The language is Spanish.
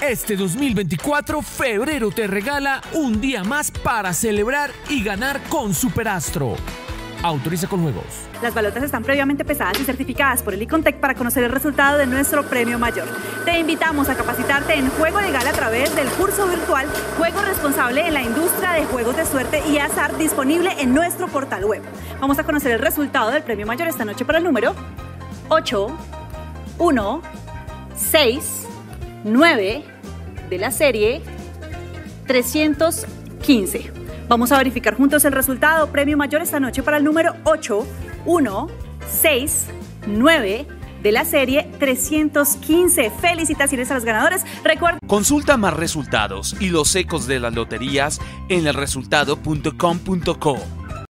Este 2024, febrero te regala un día más para celebrar y ganar con Superastro. Autoriza con juegos. Las balotas están previamente pesadas y certificadas por el Icontec para conocer el resultado de nuestro premio mayor. Te invitamos a capacitarte en Juego Legal a través del curso virtual Juego Responsable en la Industria de Juegos de Suerte y Azar disponible en nuestro portal web. Vamos a conocer el resultado del premio mayor esta noche para el número 8, 1, 6, 9 de la serie 315. Vamos a verificar juntos el resultado. Premio mayor esta noche para el número 8, 1, 6, 9 de la serie 315. Felicitaciones a los ganadores. Recuerda. Consulta más resultados y los ecos de las loterías en elresultado.com.co.